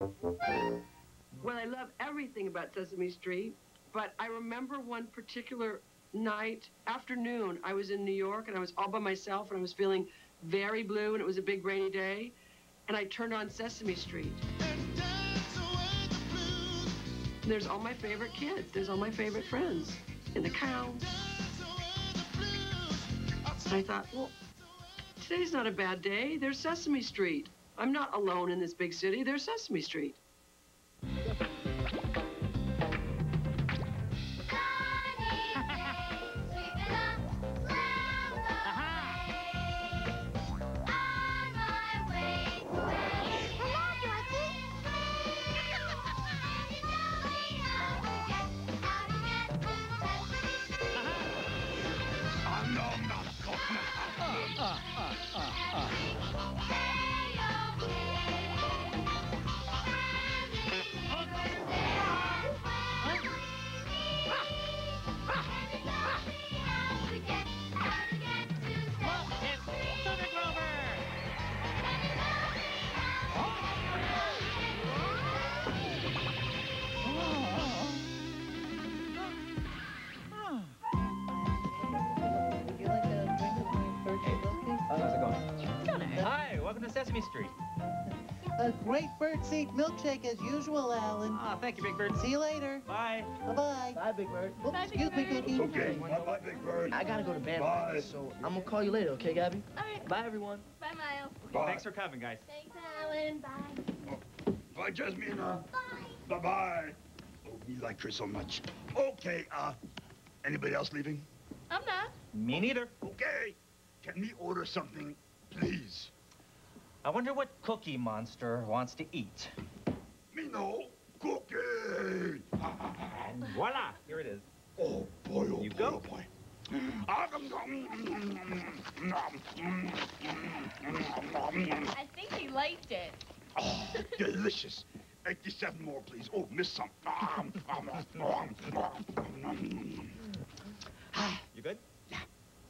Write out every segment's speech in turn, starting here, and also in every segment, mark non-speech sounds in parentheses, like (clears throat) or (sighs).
Well, I love everything about Sesame Street, but I remember one particular night, afternoon, I was in New York and I was all by myself and I was feeling very blue and it was a big rainy day. And I turned on Sesame Street. There's all my favorite kids. There's all my favorite friends. And the cow. And I thought, well, today's not a bad day. There's Sesame Street. I'm not alone in this big city. There's Sesame Street. Milkshake as usual, Alan. Ah, thank you, Big Bird. See you later. Bye. Bye-bye. Bye, Big Bird. Oops, excuse me, Cookie. Okay, bye-bye, Big Bird. I gotta go to bed, Bye. so I'm gonna call you later, okay, Gabi? All right. Bye, everyone. Bye, Miles. Bye. Thanks for coming, guys. Thanks, Alan. Bye. Bye, Jasmina. Bye. Bye-bye. Oh, we like her so much. Okay, uh, anybody else leaving? I'm not. Me neither. Okay. Can we order something, please? I wonder what Cookie Monster wants to eat. Know. Cookie! And voila, here it is. Oh, boy, oh, You boy, go. oh, boy. I think he liked it. Oh, delicious. 87 more, please. Oh, miss some. You good? Yeah.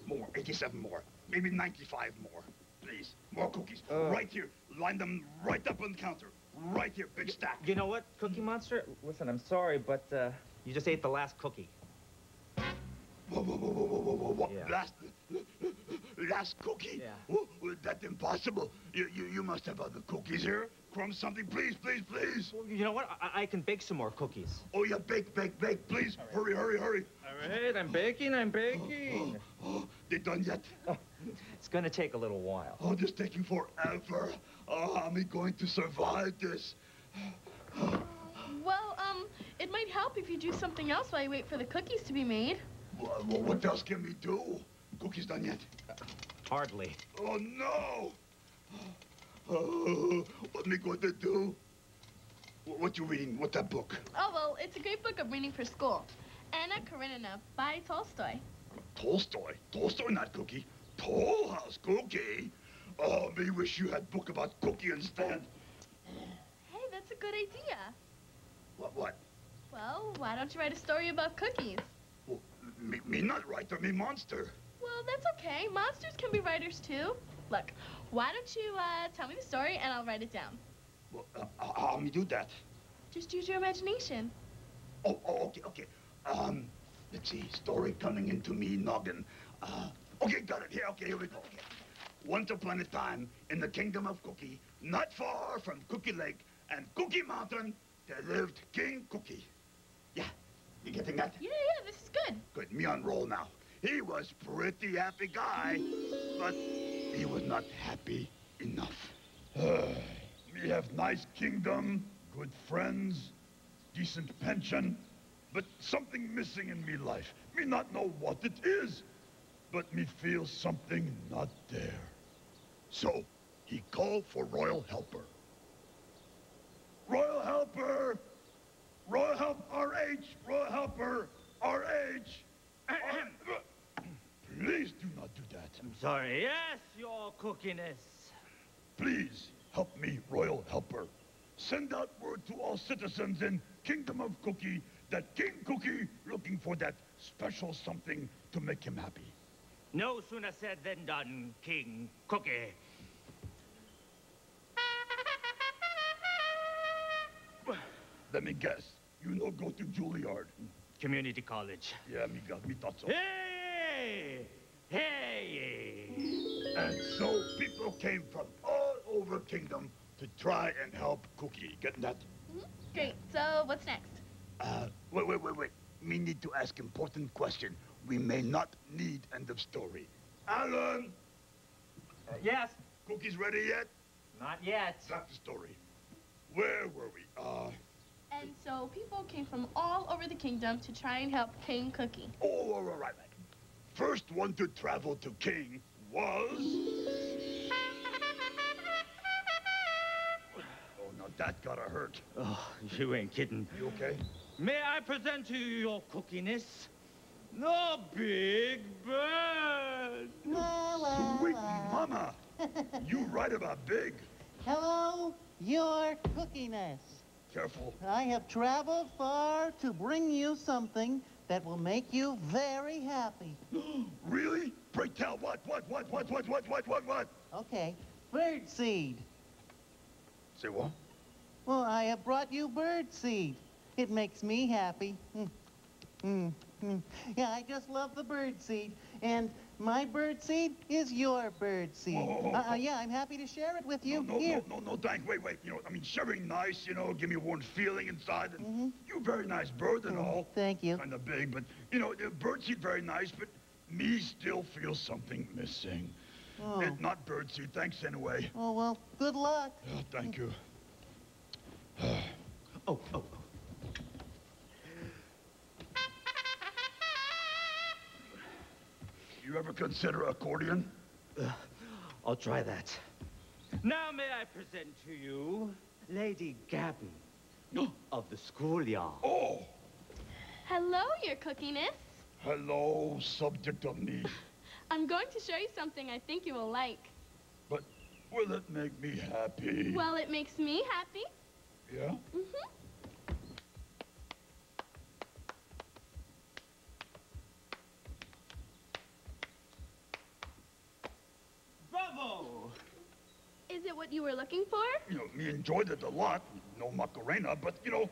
More, 87 more. Maybe 95 more. Please, more cookies. Uh. right here. Line them right up on the counter. Right here, big stack. You know what, Cookie Monster? Listen, I'm sorry, but uh, you just ate the last cookie. Whoa, whoa, whoa, whoa, whoa, whoa, whoa, whoa. Yeah. Last, last cookie? Yeah. Oh, that's impossible. You, you, you must have other cookies here. Crumb something, please, please, please. Well, you know what? I, I can bake some more cookies. Oh, yeah, bake, bake, bake, please. Hurry, hurry, hurry. All right, I'm baking, I'm baking. (gasps) Oh, they done yet? (laughs) It's gonna take a little while. Oh, this taking forever. Oh, how am I going to survive this? Well, um, it might help if you do something else while you wait for the cookies to be made. Wha- wha- What else can we do? Cookies done yet? Hardly. Oh, no! Oh, what am I going to do? Wh- What you reading? What that book? Oh, well, it's a great book of reading for school. Anna Karenina by Tolstoy. Tolstoy. Tolstoy, not Cookie. Toll House Cookie. Oh, me wish you had book about Cookie instead. Hey, that's a good idea. What? What? Well, why don't you write a story about cookies? Well, me, me not writer, me monster. Well, that's okay. Monsters can be writers, too. Look, why don't you, uh, tell me the story and I'll write it down. Well, uh, how, me do that? Just use your imagination. Oh, oh, okay, okay. Um, let's see. Story coming into me noggin. Uh, okay, got it. Here, okay, here we go. Okay. Once upon a time, in the kingdom of Cookie, not far from Cookie Lake and Cookie Mountain, there lived King Cookie. Yeah, you getting that? Yeah, yeah, this is good. Good, me on roll now. He was pretty happy guy, but he was not happy enough. Uh, me have nice kingdom, good friends, decent pension, but something missing in me life. Me not know what it is, but me feel something not there. So, he called for Royal Helper. Royal Helper! Royal Help RH! Royal Helper! RH! Please do not do that. I'm sorry. Yes, your cookiness. Please help me, Royal Helper. Send out word to all citizens in Kingdom of Cookie that King Cookie looking for that special something to make him happy. No sooner said than done, King Cookie. Let me guess. You no go to Juilliard. Community college. Yeah, me, got- me thought so. Hey! Hey! Hey! And so people came from all over Kingdom to try and help Cookie. Getting that? Great. So what's next? Uh, wait, wait, wait, wait. We need to ask important question. We may not need end of story. Alan, Uh, yes. Cookie's ready yet? Not yet. That's the story. Where were we? Uh, And so people came from all over the kingdom to try and help King Cookie. oh, all right, right. First one to travel to King was... Oh, now that gotta hurt. Oh, you ain't kidding. You okay? May I present to you your cookiness? The Big Bird. La, la, uh, Sweet uh. mama. (laughs) You right about big. Hello, your cookiness. Careful. I have traveled far to bring you something that will make you very happy. (gasps) Really? Pray tell, what, what, what, what, what, what, what, what, what? Okay, bird seed. Say what? Well, I have brought you bird seed. It makes me happy. Mm. Mm. Mm. Yeah, I just love the bird seed. And my bird seed is your bird seed. Uh, uh, yeah, I'm happy to share it with you. No, no, Here. no, no, no, thanks. Wait, wait. You know, I mean, sharing nice, you know, give me a warm feeling inside. And Mhm. You very nice bird and all. Thank you. Kind of big, but, you know, the bird seed very nice, but me still feel something missing. Oh. It, not bird seed. Thanks anyway. oh, well, good luck. Oh, thank you. (sighs) Oh, oh, You ever consider accordion? I'll try that. Now may I present to you Lady Gabi of the schoolyard. Oh, Hello, your cookiness. hello, subject of me. (laughs) I'm going to show you something I think you will like. But will it make me happy? Well, it makes me happy. yeah? Mm-hmm. Bravo! Is it what you were looking for? You know, me enjoyed it a lot. No Macarena, but, you know,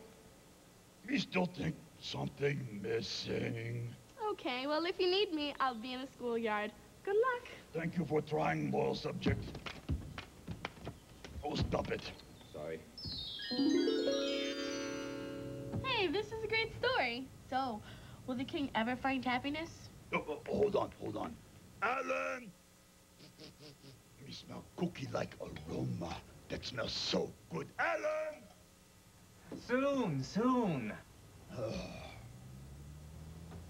me still think something missing. Okay, well, if you need me, I'll be in the schoolyard. Good luck. Thank you for trying, loyal subject. Oh, stop it. Sorry. Hey, this is a great story. So, will the king ever find happiness? Oh, oh, hold on, hold on. Alan! Me smell cookie-like aroma. That smells so good. Alan! Soon, soon. (sighs)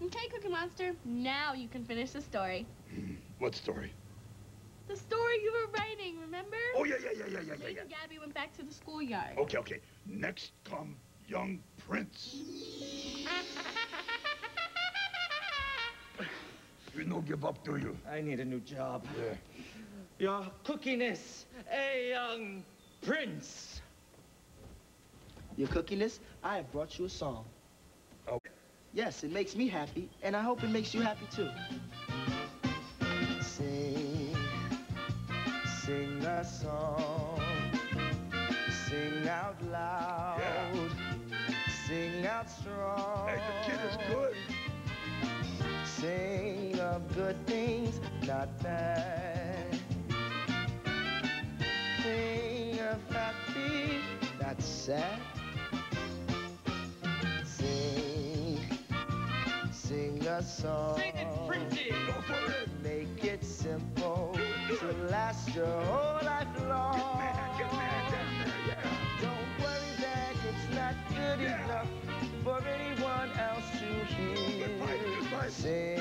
Okay, Cookie Monster, now you can finish the story. Hmm, what story? The story you were writing, remember? Oh, yeah, yeah, yeah, yeah, yeah, yeah, Lady yeah. Gabi went back to the schoolyard. Okay, okay. Next come young prince. (laughs) You no give up, do you? I need a new job. Yeah. Your cookiness, a young prince. Your cookiness, I have brought you a song. Oh. Yes, it makes me happy, and I hope it makes you happy too. Sing, sing a song, sing out loud, sing out strong. Hey, the kid is good. Sing of good things, not bad. Sing of happy, not sad. Sing, sing a song. Sing it, Princey. Go for it. Make it simple to last your whole life long. Man, get mad down there, yeah. Don't worry that it's not good Yeah. enough for anyone else to hear. Good good fight. Sing,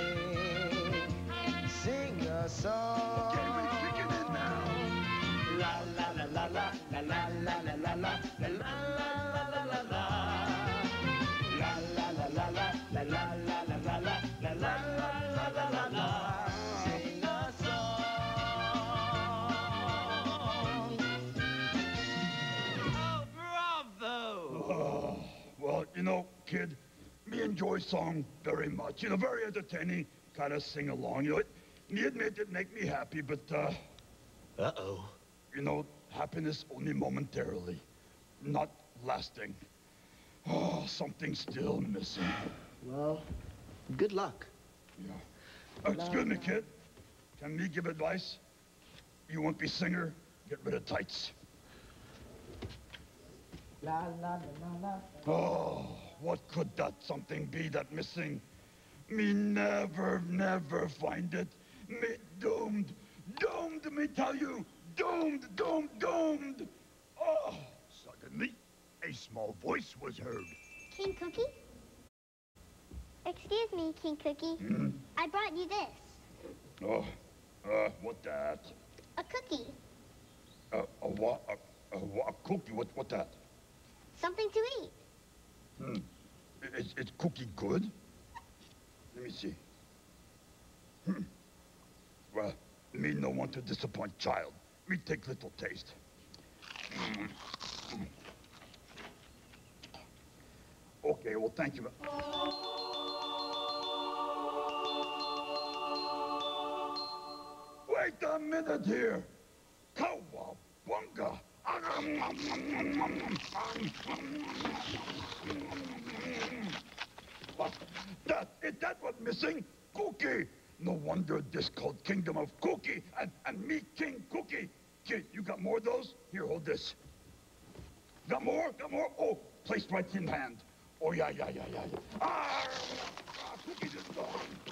la la la la la la la la la la la la la la. La la la la la la la la la la la la la la la la la. Sing a song. Oh, bravo! Oh, well, you know, kid, me enjoy song very much. You know, very entertaining, kind of sing along. You know, it, me admit it make me happy, but, uh, Oh, something's still missing. Well, good luck. Yeah. Uh, excuse me, kid. Can me give advice? You won't be singer? Get rid of tights. La la la la la. Oh, what could that something be that missing? Me never, never find it. Me doomed. Doomed, me tell you. Doomed, doomed, doomed. Oh, suddenly, a small voice was heard. King Cookie? Excuse me, King Cookie. Hmm? I brought you this. Oh, uh, what that? A cookie. Uh, a what? A, a? A cookie? What? What that? Something to eat. Hmm. Is, is cookie good? Let me see. Hmm. Well, me no want to disappoint child. Me take little taste. Okay, well, thank you. Wait a minute here. Cowabunga. What? That, is that what missing? Cookie. No wonder this called Kingdom of Cookie and, and me King Cookie. Kid, you got more of those? Here, hold this. Got more? Got more? Oh, placed right in hand. Oh, yeah, yeah, yeah, yeah. yeah. Ah! ah, Cookie didn't go.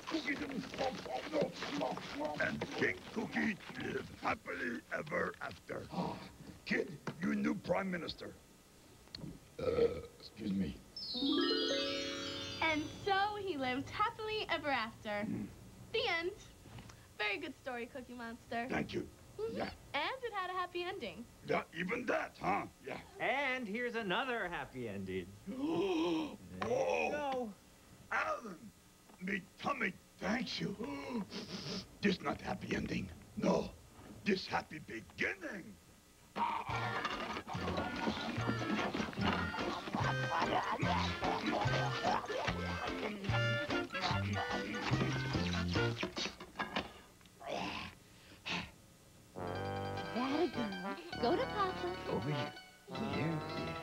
Cookie didn't. Oh, oh, no, no, no. And King Cookie lived happily ever after. Ah, kid, you new prime minister. Uh, excuse me. And so he lived happily ever after. The end. Very good story, Cookie Monster. Thank you. Mm-hmm. Yeah, And it had a happy ending. yeah, even that, huh? Yeah. And here's another happy ending. (gasps) oh, Go. Alan, me tummy, thank you. (gasps) this not happy ending. No, this happy beginning. (laughs) Go to Papa. Over here. Here.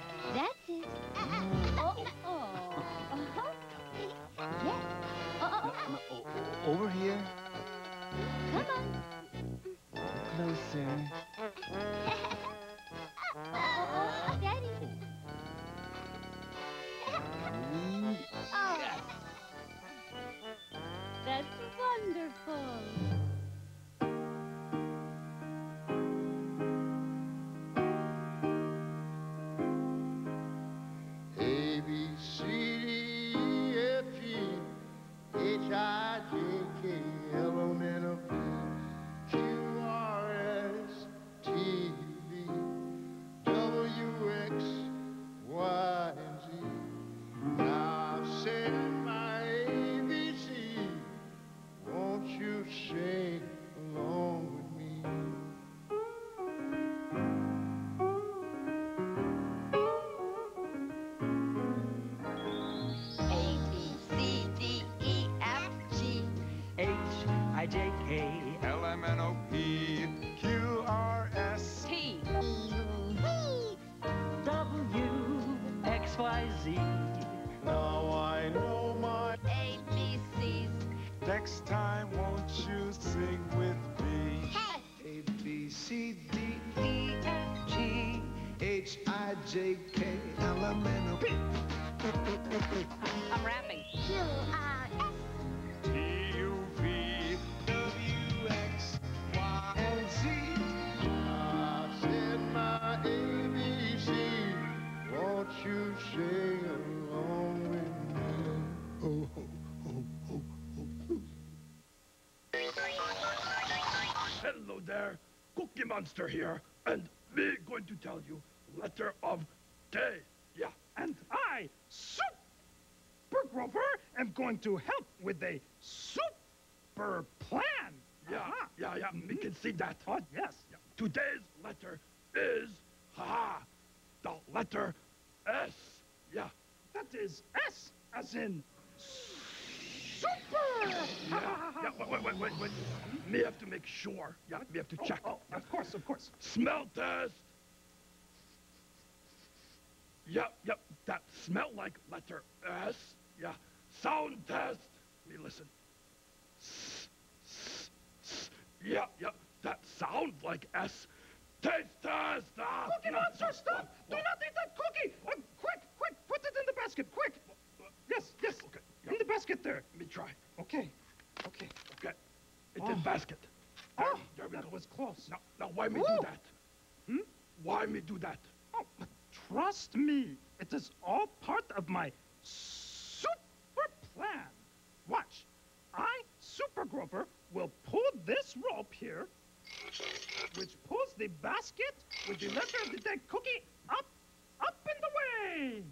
H I J K L M N O P. I'm rapping. Q R S. T U V W X Y and Z. I said my ABC. Won't you sing along with me? Oh, oh, oh, oh, oh. Hello there, Cookie Monster here, and me going to tell you letter of day. Yeah, And I, Super Grover, am going to help with a super plan. yeah, Uh-huh. yeah, yeah. We can see that. Oh, yes. Today's letter is ha, ha, the letter S. Yeah, That is S as in super. yeah, yeah. Wait, wait, wait, wait, wait. Me have to make sure. Yeah, we have to Oh, check. oh, of course, of course. Smell test. Yep, yep. That smell like letter S. Yeah. Sound test. Me listen. S, s, s. Yeah, yeah. That sound like S. Taste test. Ah, Cookie Monster, stop! Do not eat that cookie! Uh, quick, quick, put it in the basket, quick! Yes, yes, Okay, in the basket there. Let me try. Okay, okay. Okay. It's Oh. in basket. There, Oh, there we that go. was close. Now, now, why me Woo. do that? Hmm? Why me do that? Oh, trust me, it is all part of my super plan. Watch. I, Super Grover, will pull this rope here, which pulls the basket with the letter of the dead cookie up, up and away.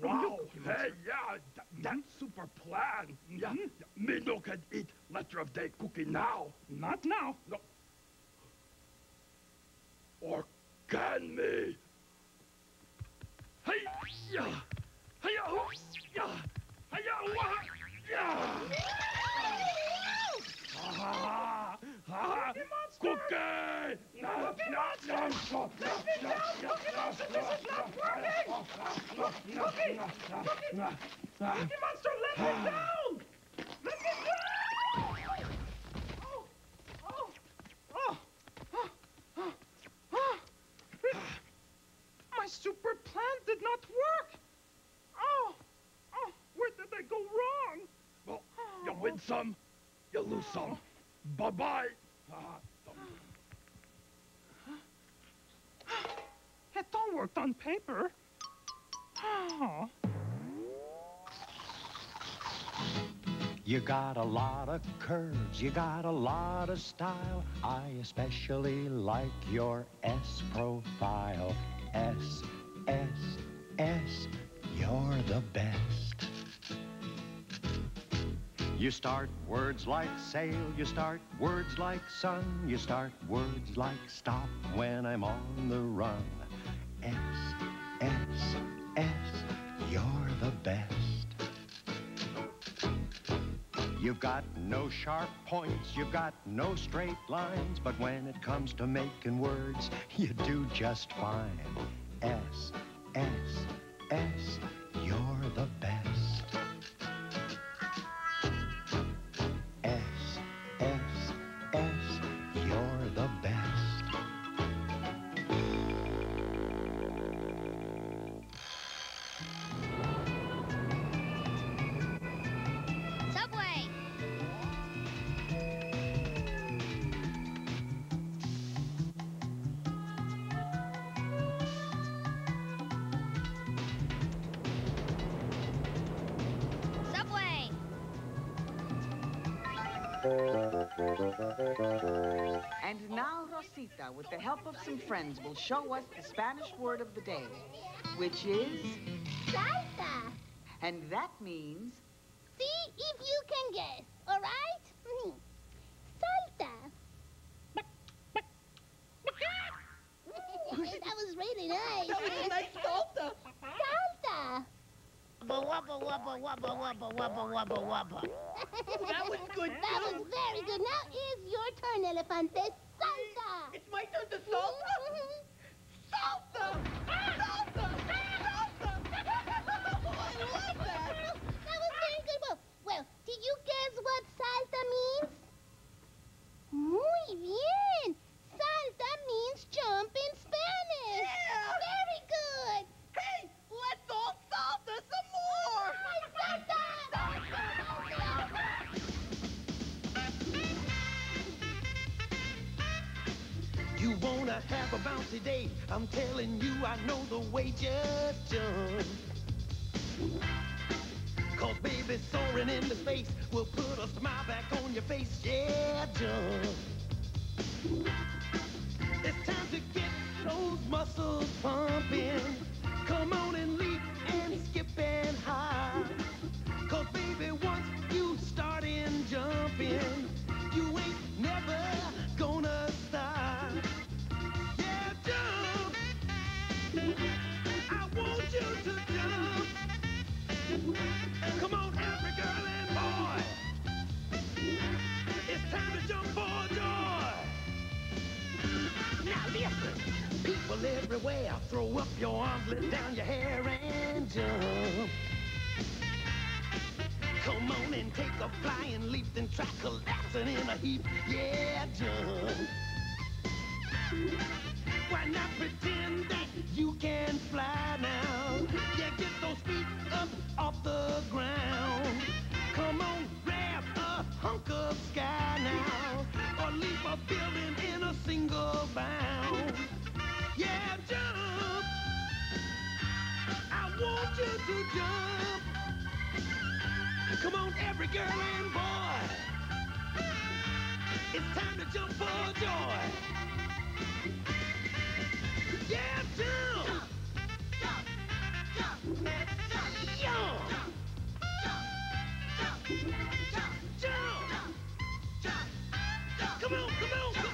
From you, Wow. Hey, yeah. That, that super plan. Yeah. Mhm. yeah. Me no can eat letter of day cookie now. Not now. No. Cookie! Cookie! Cookie Monster, let me down! Let me down! Oh, oh, oh, oh, oh, oh. My super plan did not work. Oh, oh, where did I go wrong? Well, you win some, you lose some. Bye-bye. Ah, It all worked on paper. Oh. You got a lot of curves, you got a lot of style. I especially like your S profile. S, S, S, you're the best. You start words like sail, you start words like sun, you start words like stop when I'm on the run. S, S, S, you're the best. You've got no sharp points, you've got no straight lines, but when it comes to making words, you do just fine. S, S, S, you're the best. And now Rosita, with the help of some friends, will show us the Spanish word of the day, which is, Salsa. and that means, See if you can guess, all right? Mhm. Salsa. that was really nice. That was a nice salsa. Salsa. Wubba, wubba, wubba, wubba, wubba, wubba, (laughs) wubba. That was good, That too. was very good. Now is your turn, Elefante. Muscles pumping. Come on and leap and skip and hop. Cause baby, once you start in jumping, you ain't never gonna stop. Yeah, jump. I want you to jump. Come on, every girl and boy. It's time to jump for joy. Now listen, people everywhere. Throw up your arms, let down your hair and jump. Come on and take a flying leap, then try collapsing in a heap. Yeah, jump. Why not pretend that you can fly now? Yeah, get those feet up off the ground. Come on, grab a hunk of sky now, or leap a building in a single bound. Yeah, jump. I want you to jump. Come on, every girl and boy. It's time to jump for joy. Yeah, jump. Jump. Jump. Jump. jump. Jump, jump, jump, jump, jump. Come on, come on, come on,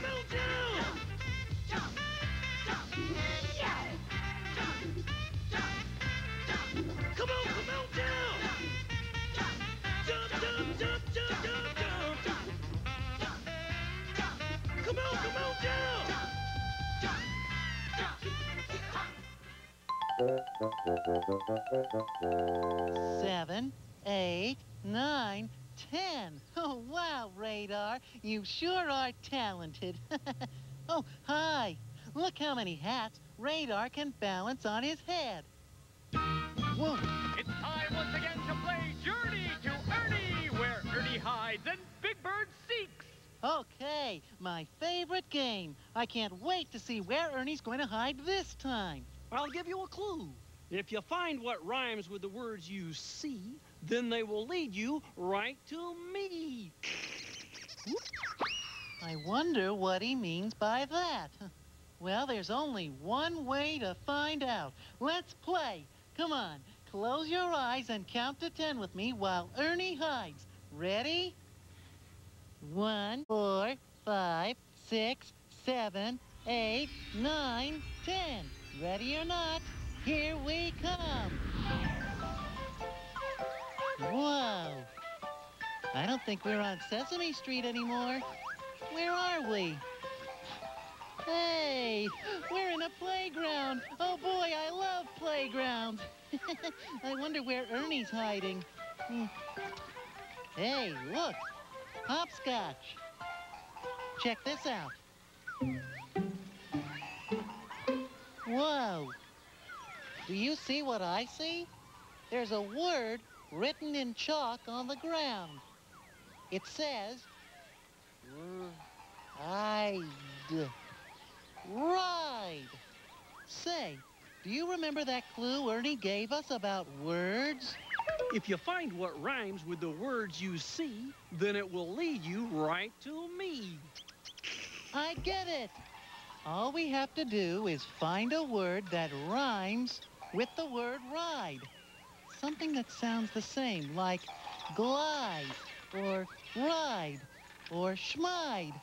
Seven, eight, nine, ten. (laughs) Oh, wow, Radar. You sure are talented. (laughs) oh, hi. Look how many hats Radar can balance on his head. Whoa. It's time once again to play Journey to Ernie, where Ernie hides and Big Bird seeks. Okay, my favorite game. I can't wait to see where Ernie's going to hide this time. I'll give you a clue. If you find what rhymes with the words you see, then they will lead you right to me. I wonder what he means by that. Well, there's only one way to find out. Let's play. Come on, close your eyes and count to ten with me while Ernie hides. Ready? One, four, five, six, seven, eight, nine, ten. Ready or not, here we come. Whoa. I don't think we're on Sesame Street anymore. Where are we? Hey, we're in a playground. Oh boy, I love playgrounds. (laughs) I wonder where Ernie's hiding. Hey, look, hopscotch. Check this out. Whoa. Do you see what I see? There's a word written in chalk on the ground. It says, ride. Ride. Say, do you remember that clue Ernie gave us about words? If you find what rhymes with the words you see, then it will lead you right to me. I get it. All we have to do is find a word that rhymes with the word ride. Something that sounds the same, like glide, or ride, or schmide.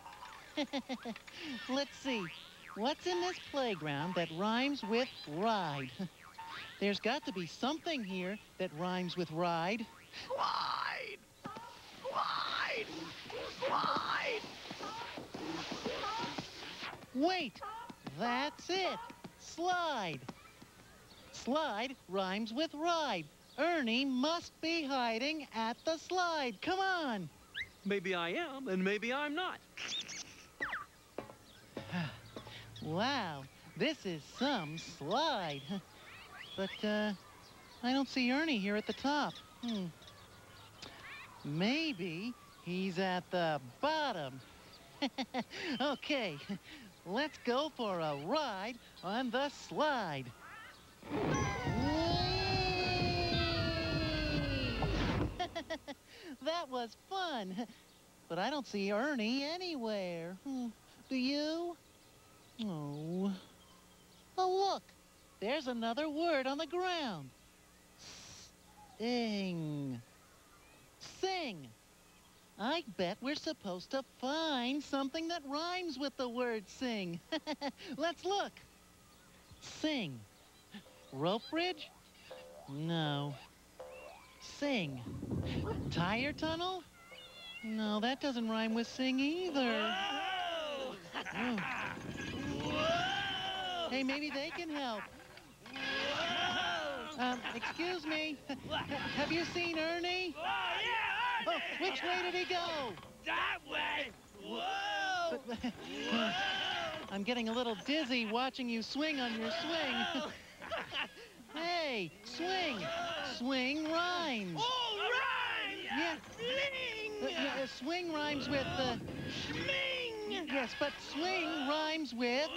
(laughs) Let's see. What's in this playground that rhymes with ride? (laughs) There's got to be something here that rhymes with ride. Glide. Glide. Glide. Wait, that's it. Slide. Slide rhymes with ride. Ernie must be hiding at the slide. Come on. Maybe I am, and maybe I'm not. (sighs) Wow, this is some slide. (laughs) But, uh, I don't see Ernie here at the top. Hmm. Maybe he's at the bottom. (laughs) okay, let's go for a ride on the slide. (laughs) that was fun. But I don't see Ernie anywhere. Hmm. Do you? Oh. Oh, look. There's another word on the ground. Sing. Sing. I bet we're supposed to find something that rhymes with the word sing. (laughs) Let's look. Sing. Rope bridge? No. Sing. Tire tunnel? No, that doesn't rhyme with sing either. Oh. Hey, maybe they can help. Um, excuse me. (laughs) Have you seen Ernie? Oh, yeah, Oh, (laughs) which way did he go? That way! Whoa! But, (laughs) I'm getting a little dizzy watching you swing on your swing. (laughs) hey, swing. Swing rhymes. Oh, right! Yeah. Uh, yeah, uh, swing rhymes with uh, Schming! Yes, but swing rhymes with.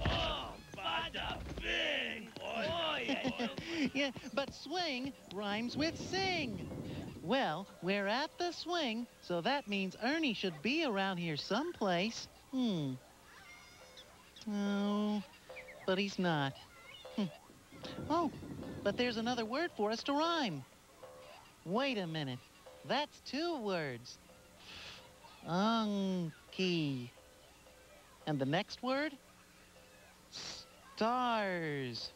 Oh, bada bing! (laughs) Yeah. but swing rhymes with sing. Well, we're at the swing, so that means Ernie should be around here someplace. Hmm. Oh, but he's not. Hmm. Oh, but there's another word for us to rhyme. Wait a minute. That's two words. Unky. And the next word? Stars.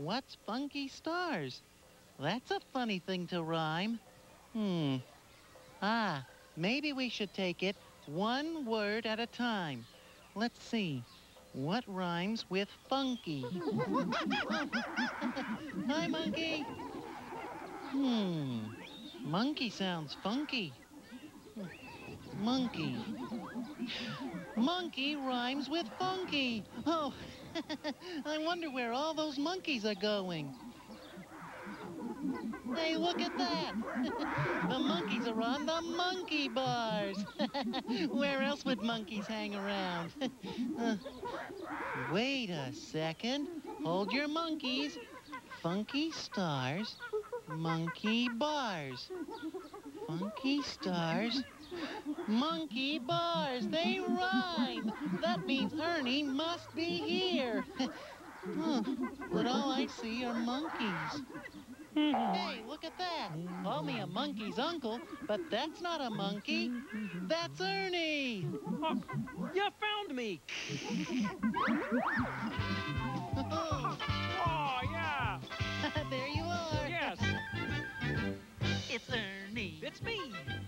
What's funky stars? That's a funny thing to rhyme. Hmm. Ah, maybe we should take it one word at a time. Let's see. What rhymes with funky? (laughs) Hi, monkey. Hmm. Monkey sounds funky. Monkey. Monkey rhymes with funky. Oh, (laughs) I wonder where all those monkeys are going. Hey, look at that. (laughs) the monkeys are on the monkey bars. (laughs) where else would monkeys hang around? Uh, wait a second. Hold your monkeys. Funky stars, monkey bars. Funky stars, monkey bars. They rhyme. That means Ernie must be here. (laughs) Huh, but all I see are monkeys. Hey, look at that. Call me a monkey's uncle, but that's not a monkey. That's Ernie. Oh, (laughs) you found me. (laughs) Oh, yeah. there you are. It's Ernie. It's me.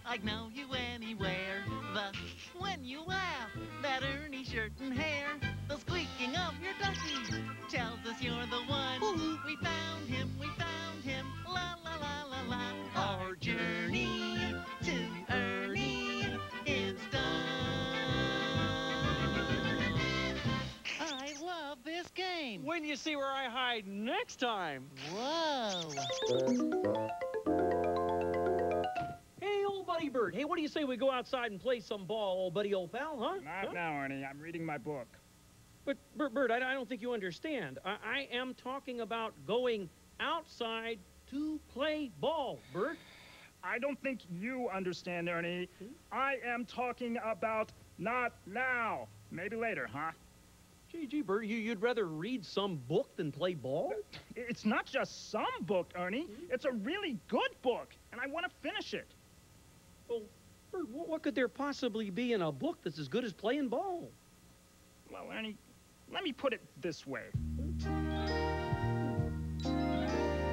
I'd know you anywhere. The when you laugh, that Ernie shirt and hair, the squeaking of your ducky tells us you're the one. We found him, we found him. La la la la la. Our journey to Ernie is done. I love this game. When you see where I hide next time. Whoa. Hey, old buddy bird. Hey, what do you say we go outside and play some ball, old buddy, old pal, huh? Not Huh? now, Ernie. I'm reading my book. But, Bert, Bert I, I don't think you understand. I, I am talking about going outside to play ball, Bert. I don't think you understand, Ernie. Hmm? I am talking about not now. Maybe later, huh? Gee, gee, Bert, you, you'd rather read some book than play ball? It's not just some book, Ernie. Hmm? It's a really good book, and I want to finish it. Well, what, what could there possibly be in a book that's as good as playing ball? Well, Ernie, let me put it this way.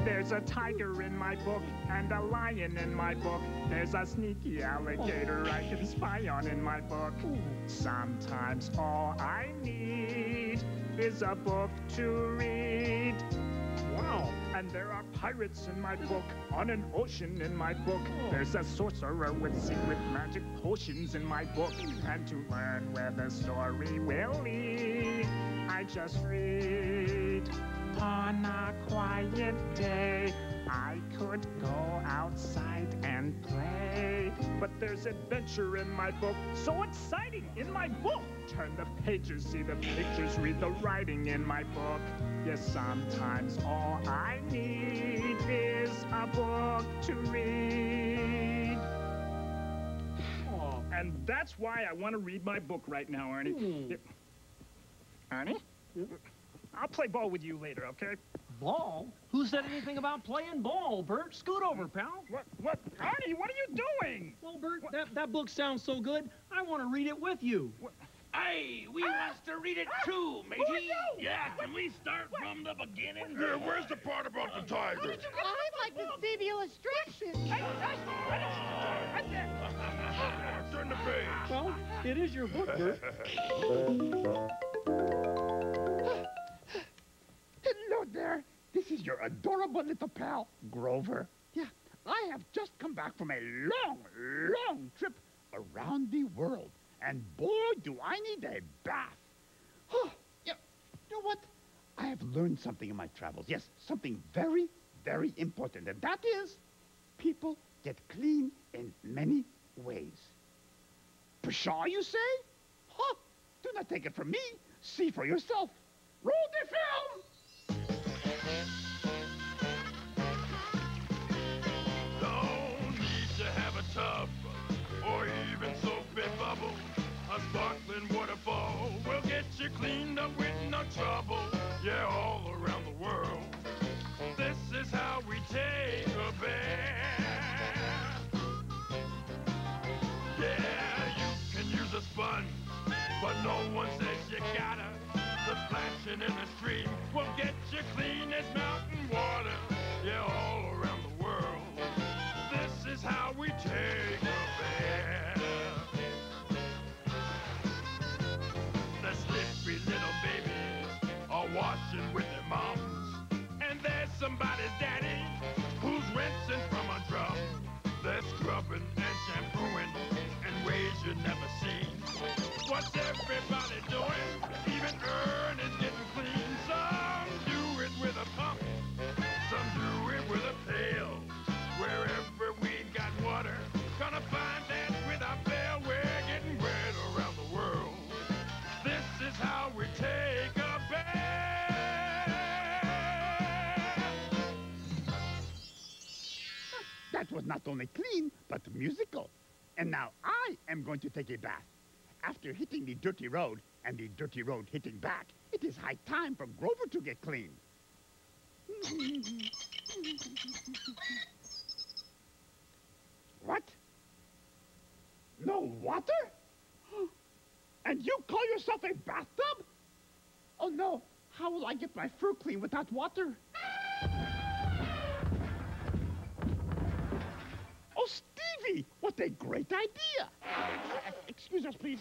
There's a tiger in my book and a lion in my book. There's a sneaky alligator I can spy on in my book. Sometimes all I need is a book to read. Wow. And there are pirates in my book, on an ocean in my book. There's a sorcerer with secret magic potions in my book. And to learn where the story will lead, I just read. On a quiet day, I could go outside and play. But there's adventure in my book, so exciting in my book. Turn the pages, see the pictures, read the writing in my book. Yes, sometimes all I need is a book to read. And that's why I want to read my book right now, Ernie. Hmm. Yep. Ernie? I'll play ball with you later, okay? Ball? Who said anything about playing ball, Bert? Scoot over, pal. What? What? Ernie, what are you doing? Well, Bert, that, that book sounds so good, I want to read it with you. I Hey, we ah! wants to read it ah! too, matey. Yeah, can we start from the beginning? Yeah, where's the part about the uh, tiger? I'd like to see the illustrations. Turn the page. Well, it is your book, Bert. (laughs) Hello there. This is your adorable little pal, Grover. Yeah, I have just come back from a long, long trip around the world. And boy, do I need a bath. Oh, yeah, you know what? I have learned something in my travels. Yes, something very, very important. And that is people get clean in many ways. Pshaw, you say? Huh? Do not take it from me. See for yourself. Roll the film! Don't need to have a tub or even soap and bubble. A sparkling waterfall will get you cleaned up with no trouble. Yeah, all around the world. This is how we take a bath. Yeah, you can use a sponge, but no one says you gotta. The splashing in the stream will get you clean as mountain water. Yeah, all around the world. This is how we take a bath. The slippery little babies are washing with their moms. And there's somebody's daddy who's rinsing from a drum. They're scrubbing and shampooing in ways you never seen. What's everybody doing? Even Ernest not only clean, but musical. And now I am going to take a bath. After hitting the dirty road and the dirty road hitting back, it is high time for Grover to get clean. what? No water? And you call yourself a bathtub? Oh no, how will I get my fur clean without water? What a great idea! Excuse us, please.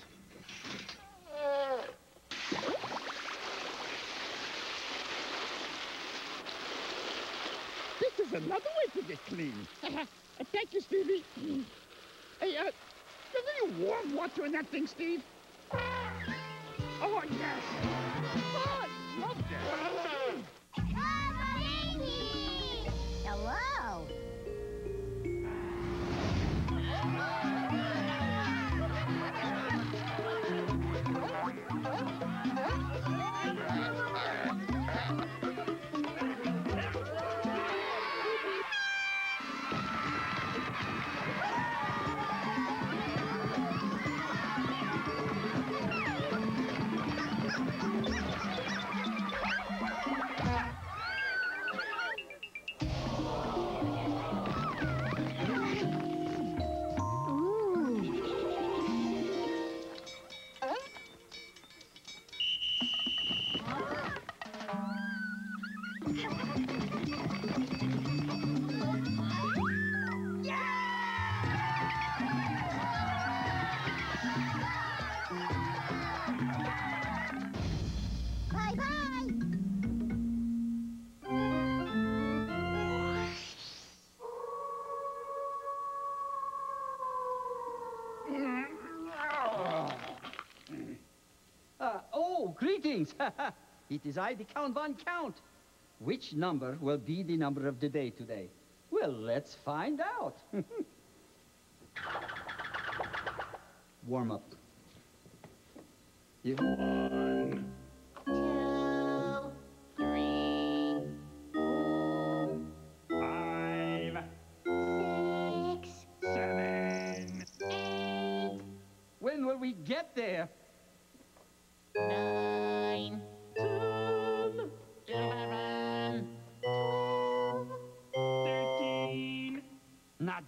This is another way to get clean. (laughs) Uh, Thank you, Stevie. Hey, uh, there any warm water in that thing, Steve? Oh, yes. Oh, I love. Greetings! (laughs) it is I, the Count Von Count. Which number will be the number of the day today? Well, let's find out. (laughs) Warm up. You-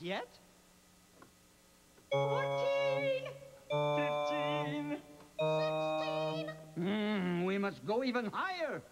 yet? 14, 15, 16. Mm, we must go even higher.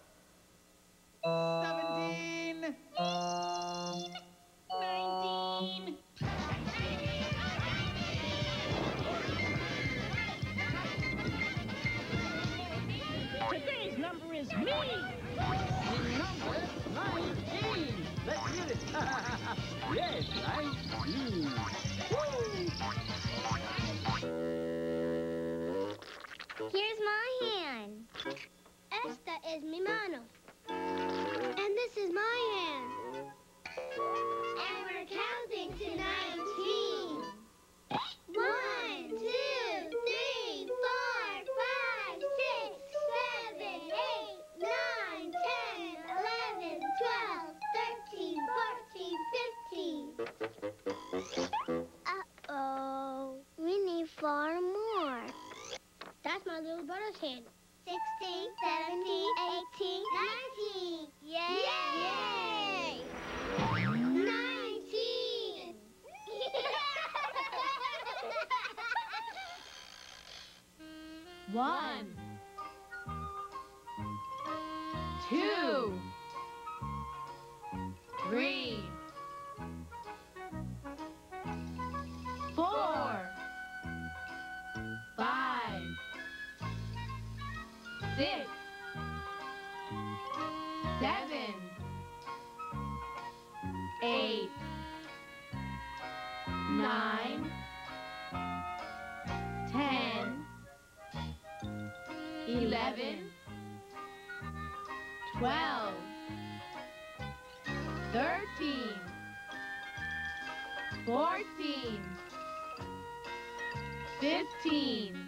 15.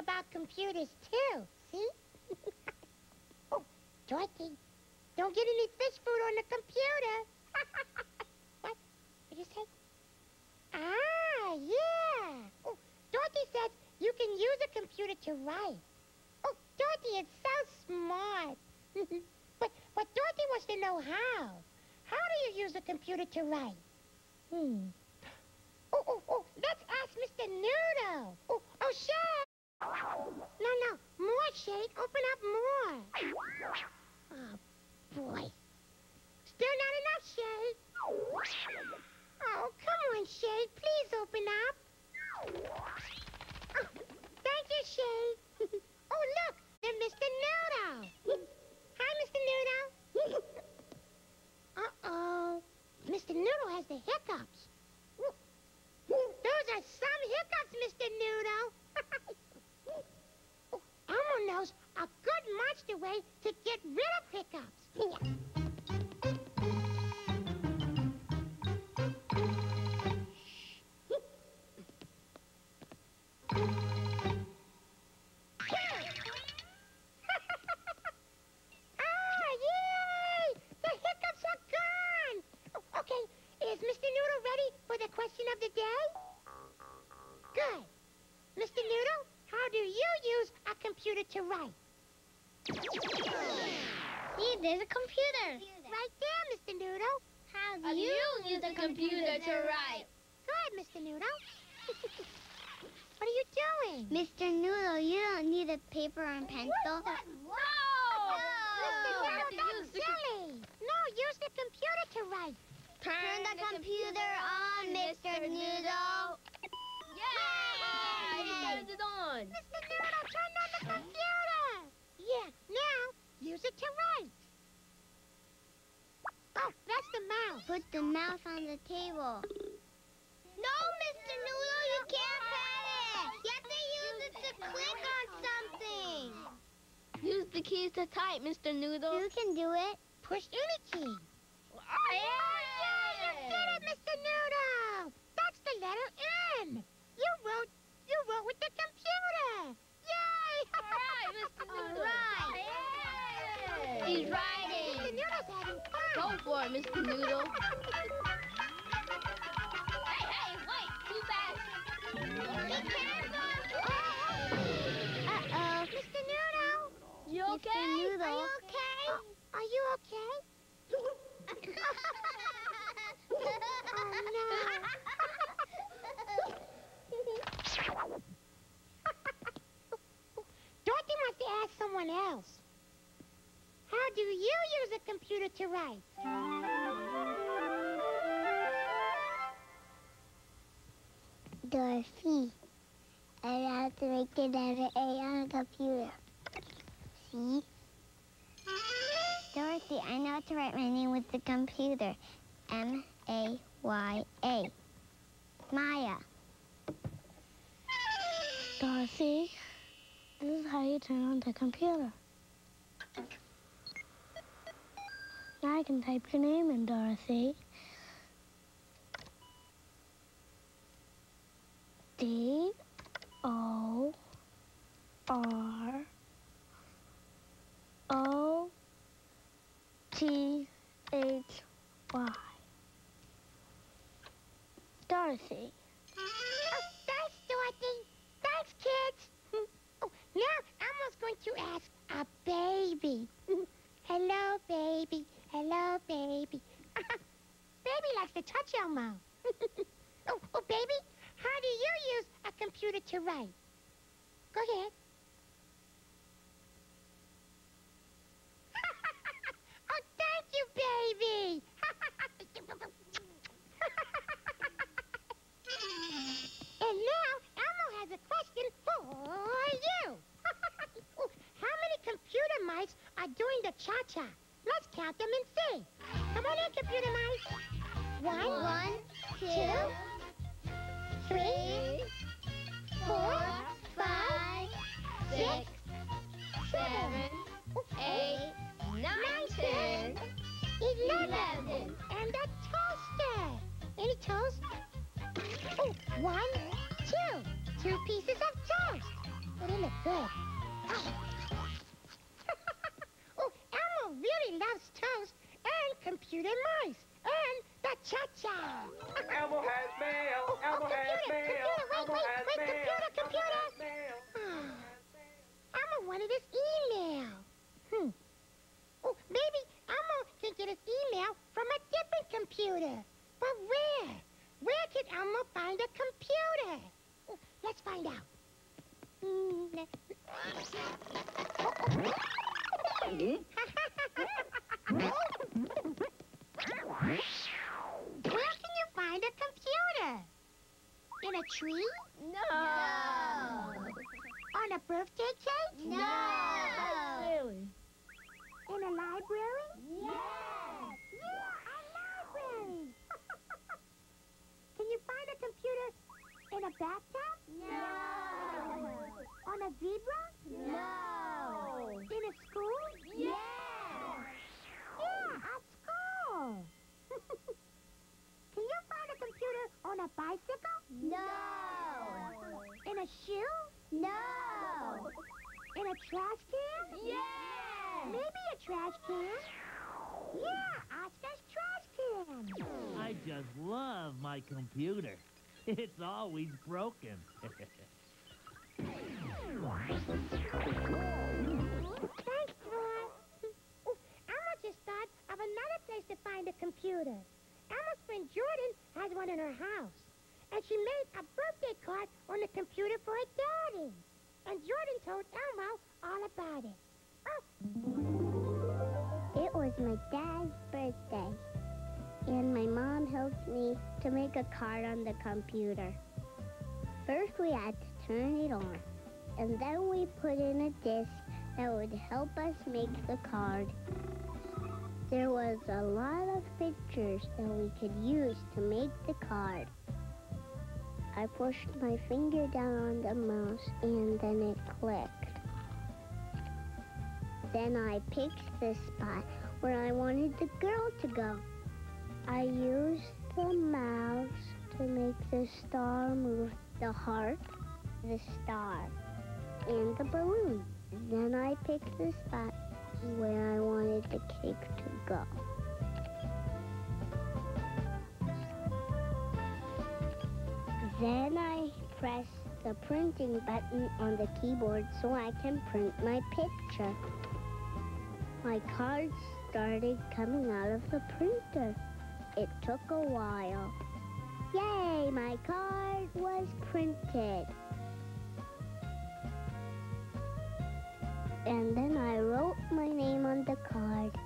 About computers too. See? (laughs) oh, Dorothy, don't get any fish food on the computer. (laughs) what? What you say? Ah, yeah. Oh, Dorothy says you can use a computer to write. Oh, Dorothy is so smart. (laughs) but but Dorothy wants to know how. How do you use a computer to write? Hmm. Oh, oh, oh, let's ask Mr. Noodle. Oh, oh, Shade. No, no, more, Shade. Open up more. Oh, boy. Still not enough, Shade. Oh, come on, Shade. Please open up. Oh, thank you, Shade. (laughs) oh, look, there's Mr. Noodle. Hi, Mr. Noodle. Uh-oh. Mr. Noodle has the hiccups. Those are some hiccups, Mr. Noodle. (laughs) Elmo knows a good monster way to get rid of hiccups. Shh. (laughs) a paper and pencil. Whoa! Mr. Noodle, that's silly. No, use the computer to write. Turn the computer on, Mr. Noodle. Yay! He turned it on. Mr. Noodle, turn on the computer. Yeah, now use it to write. Oh, that's the mouse. Put the mouse on the table. No, Mr. Noodle, you can't pat it. You have to use it to click on something. Use the keys to type, Mr. Noodle. You can do it. Push any key. Oh, yeah, you did it, Mr. Noodle. That's the letter N. You wrote, you wrote with the computer. Yay! (laughs) All right, Mr. Noodle. All right. He's writing. Mr. Noodle's having fun. Go for it, Mr. Noodle. (laughs) hey, hey, wait, too fast. Be careful. You okay? Are you okay? Uh, are you okay? (laughs) Dorothy wants to ask someone else. How do you use a computer to write? Dorothy, I have to make the letter A on a computer. Dorothy, I know how to write my name with the computer. M-A-Y-A. Maya. Dorothy, this is how you turn on the computer. Now I can type your name in, Dorothy. D O R O T H Y. Dorothy. Oh, thanks, Dorothy. Thanks, kids. Oh, now Elmo's going to ask a baby. Hello, baby. Hello, baby. (laughs) baby likes to touch Elmo. (laughs) oh, oh, baby, how do you use a computer to write? Go ahead. oh, thank you, baby. (laughs) and now Elmo has a question for you. (laughs) How many computer mice are doing the cha-cha? Let's count them and see. Come on in, computer mice. One, One, two, three, four, five, six, seven, eight, nine, ten, eleven. And a toaster. Any toast? Oh, one, two. Two pieces of toast. Oh, they look good. (laughs) oh, Elmo really loves toast and computer mice and the cha-cha. Elmo has mail. Oh, Elmo oh, has computer, mail. computer, wait, Elmo wait, has wait, mail. computer, Elmo computer. has mail. Elmo wanted his email. Hmm. Oh, maybe Can get his email from a different computer. But where? Where can Elmo find a computer? Oh, let's find out. Mm, (laughs) Where can you find a computer? In a tree? No. On a birthday cake? No. Really? In a library? Computer in a bathtub? No. On a zebra? No. In a school? Yes. Yeah, at school. (laughs) Can you find a computer on a bicycle? No. In a shoe? No. In a trash can? Yes. Maybe a trash can. Yeah, Oscar's trash can. I just love my computer. (laughs) It's always broken. Thanks. Oh, Elmo just thought of another place to find a computer. Elmo's friend Jordan has one in her house. And she made a birthday card on the computer for her daddy. And Jordan told Elmo all about it. Oh. It was my dad's birthday, and my mom helped me to make a card on the computer. First, we had to turn it on, and then we put in a disk that would help us make the card. There was a lot of pictures that we could use to make the card. I pushed my finger down on the mouse, and then it clicked. Then I picked the spot where I wanted the girl to go. I used the mouse to make the star move, the heart, the star, and the balloon. Then I picked the spot where I wanted the cake to go. Then I press the printing button on the keyboard so I can print my picture. My card started coming out of the printer. It took a while. Yay, my card was printed. And then I wrote my name on the card.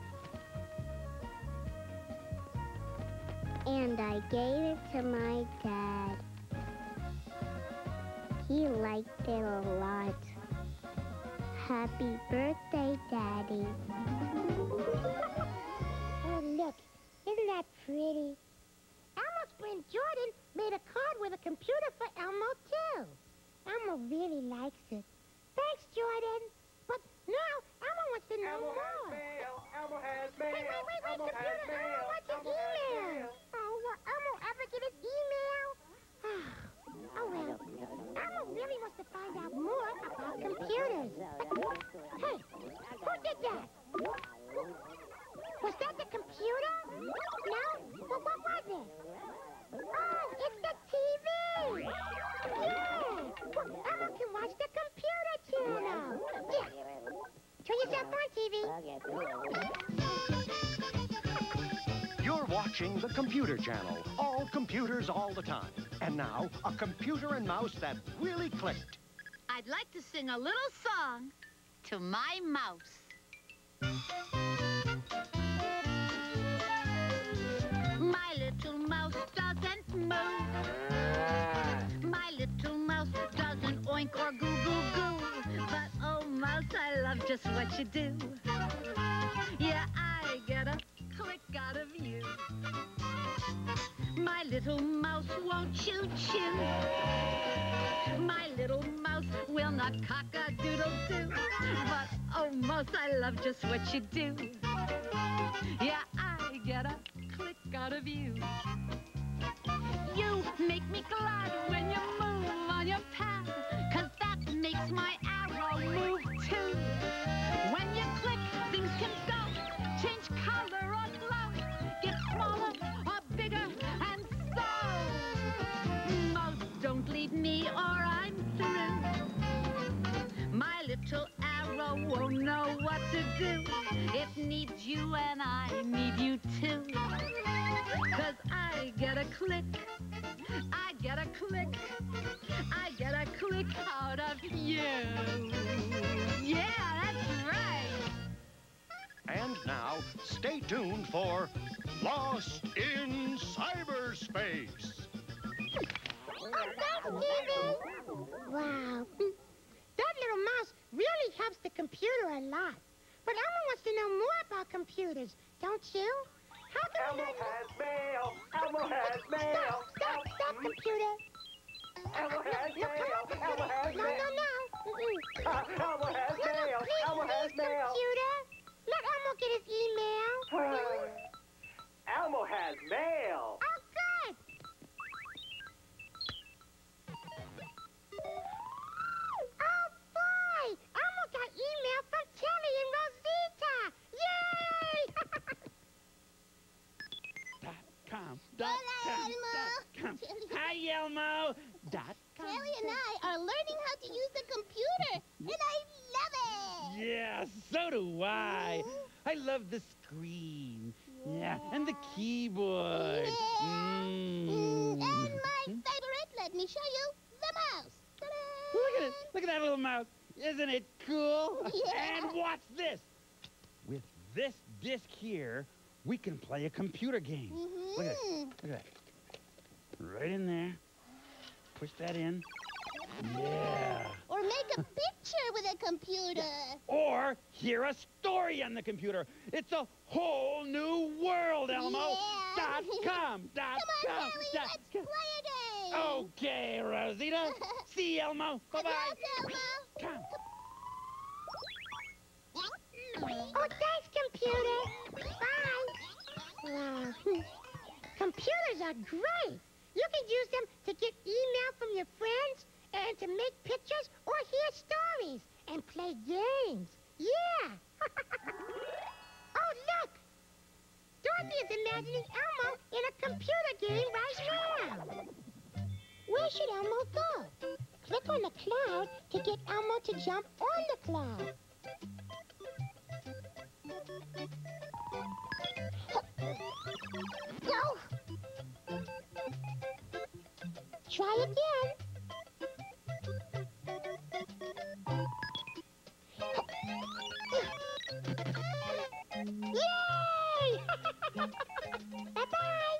And I gave it to my dad. He liked it a lot. Happy birthday, Daddy. Isn't that pretty? Elmo's friend Jordan made a card with a computer for Elmo, too. Elmo really likes it. Thanks, Jordan. But now Elmo wants to know Elmo has more. mail. Elmo has mail. Wait, wait, wait, wait, Elmo computer. has mail. Elmo wants his Elmo has email. Oh, will Elmo ever get his email? (sighs) oh, well. Elmo really wants to find out more about computers. hey, who did that? Was that the computer? No? Well, what was it? Oh, it's the TV! Yeah! Well, Elmo can watch the computer channel. Yeah. Turn yourself on, TV. You're watching the Computer Channel. All computers all the time. And now, a computer and mouse that really clicked. I'd like to sing a little song to my mouse. Doesn't. My little mouse doesn't oink or goo goo goo. But oh, mouse, I love just what you do. Yeah, I get a click out of you. My little mouse won't chew chew. My little mouse will not cock a doodle doo. But oh, mouse, I love just what you do. Yeah, I get a click out of you. You make me glad when you move on your pad, cause that makes my arrow move too. When you click, things can go, change color or glow, get smaller or bigger, and so. Mouse, don't leave me or arrow won't know what to do. It needs you and I need you too. Cause I get a click. I get a click. I get a click out of you. Yeah, that's right. And now, stay tuned for Lost in Cyberspace. Oh, thanks, TV. Wow. That little mouse really helps the computer a lot. But Elmo wants to know more about computers, don't you? How can Elmo we has mail. Elmo has mail. Stop, stop, stop, computer. Elmo has no, mail. on, computer. Elmo has no, mail. no, no. Mm-mm. (laughs) Elmo has no, no, mail. please, Elmo has please, mail. computer. Let Elmo get his email. Mm-hmm. Elmo has mail. Dot. Hi, Elmo. Dot com. Kelly and I are learning how to use the computer. And I love it. Yeah, so do I. I love the screen. Yeah, and the keyboard. Mm. And my favorite, let me show you, the mouse. Look at it. Look at that little mouse. Isn't it cool? Yeah. And watch this. With this disc here, we can play a computer game. Look at it. Look at that. Right in there. Push that in. Yeah. Or make a picture with a computer. Or hear a story on the computer. It's a whole new world, Elmo. Yeah. Dot (laughs) com. Dot Come on, com. Harry, dot let's com. play a game. Okay, Rosita. (laughs) See you, Elmo. Bye bye. Adios, Come. Oh, thanks, computer. Bye. Wow. (laughs) Computers are great. You can use them to get email from your friends and to make pictures or hear stories and play games. Yeah. (laughs) oh, look. Dorothy is imagining Elmo in a computer game right now. Where should Elmo go? Click on the cloud to get Elmo to jump on the cloud. Try again. Yay! (laughs) Bye-bye!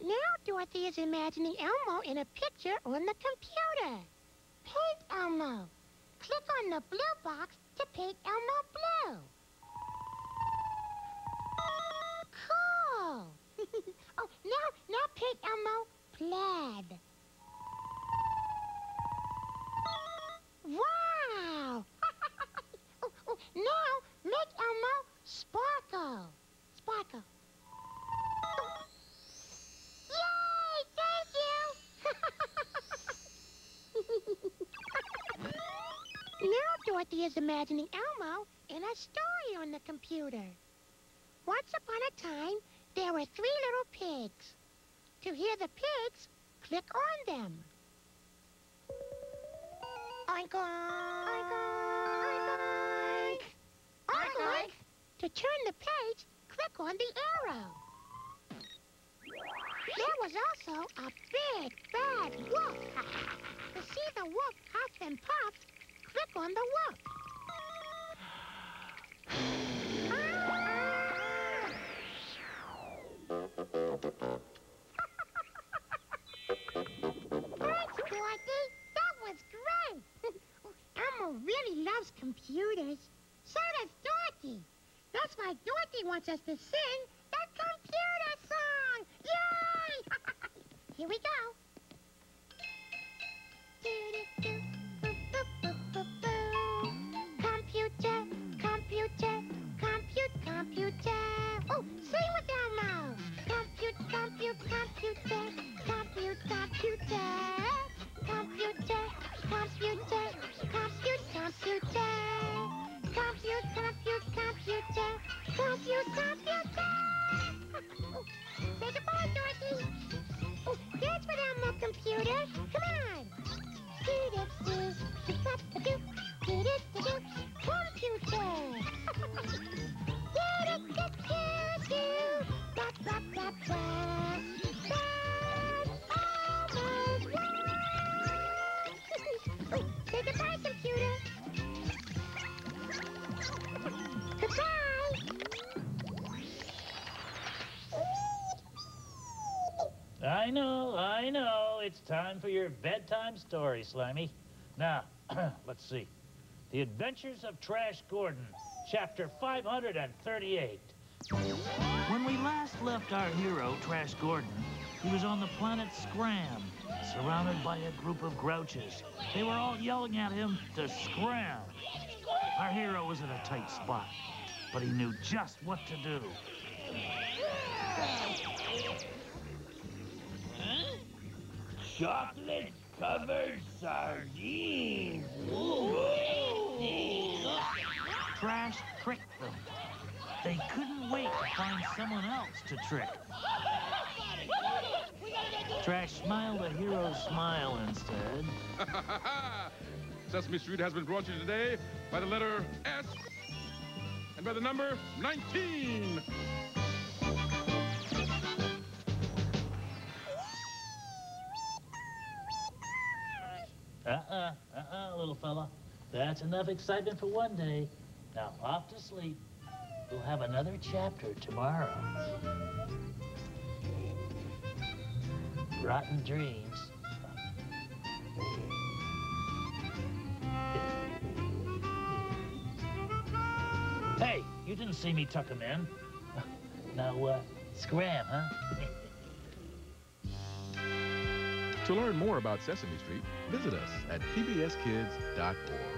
Now Dorothy is imagining Elmo in a picture on the computer. Paint Elmo. Click on the blue box to paint Elmo blue. Paint Elmo plaid. Wow. (laughs) oh, oh, now make Elmo sparkle. Sparkle. Yay! Thank you. (laughs) now Dorothy is imagining Elmo in a story on the computer. Once upon a time, there were three little pigs. To hear the pigs, click on them. Oink, oink, oink, oink, oink, oink. To turn the page, click on the arrow. There was also a big, bad wolf. to see the wolf huff and puff, click on the wolf. Really loves computers. So does Dorothy. That's why Dorothy wants us to sing the computer song. Yay! (laughs) Here we go. Computer, computer, compute, computer. Oh, sing with computer, compute, computer. Computer, (laughs) Oh, say goodbye, Dorothy. Oh, dance with Elmo, computer. Come on. I know, I know. It's time for your bedtime story, Slimy. Now, (clears throat) let's see. The Adventures of Trash Gordon, chapter 538. When we last left our hero, Trash Gordon, he was on the planet Scram, surrounded by a group of grouches. They were all yelling at him to scram. Our hero was in a tight spot, but he knew just what to do. Chocolate covered sardines. Trash tricked them. They couldn't wait to find someone else to trick. Trash smile, the hero smile instead. (laughs) Sesame Street has been brought to you today by the letter S and by the number 19. Fella. That's enough excitement for one day. Now, off to sleep. We'll have another chapter tomorrow. Rotten dreams. Hey, you didn't see me tuck him in. (laughs) Now, uh, scram, huh? (laughs) To learn more about Sesame Street, visit us at pbskids.org.